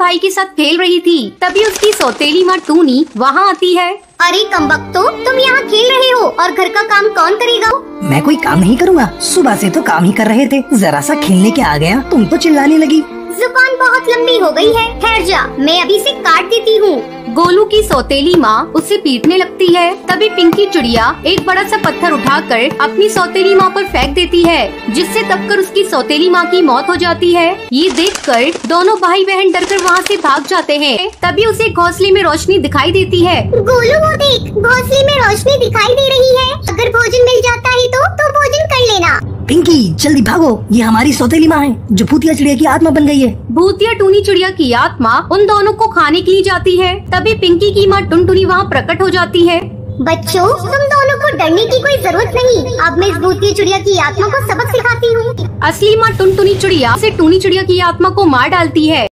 भाई के साथ खेल रही थी तभी उसकी सौतेली माँ टूनी वहाँ आती है। अरे कम तो तुम यहाँ खेल रहे हो और घर का काम कौन करेगा? मैं कोई काम नहीं करूँगा। सुबह से तो काम ही कर रहे थे। जरा सा खेलने के आ गया तुम तो चिल्लाने लगी। ज़ुबान बहुत लंबी हो गई है। ठहर जा मैं अभी से काट देती हूँ। गोलू की सौतेली माँ उसे पीटने लगती है। तभी पिंकी चिड़िया एक बड़ा सा पत्थर उठाकर अपनी सौतेली माँ पर फेंक देती है, जिससे तबकर उसकी सौतेली माँ की मौत हो जाती है। ये देखकर दोनों भाई बहन डर कर वहाँ से भाग जाते हैं। तभी उसे घोंसले में रोशनी दिखाई देती है। गोलू, वो देख, घोंसले में रोशनी दिखाई दे रही है। अगर भोजन मिल जाता पिंकी जल्दी भागो। ये हमारी सौतेली माँ है जो भूतिया चिड़िया की आत्मा बन गई है। भूतिया टूनी चिड़िया की आत्मा उन दोनों को खाने के लिए जाती है। तभी पिंकी की माँ टुन टुनी वहाँ प्रकट हो जाती है। बच्चों तुम दोनों को डरने की कोई ज़रूरत नहीं। अब मैं इस भूतिया चिड़िया की आत्मा को सबक सिखाती हूँ। असली माँ टुन टुनी चिड़िया से टूनी चिड़िया की आत्मा को मार डालती है।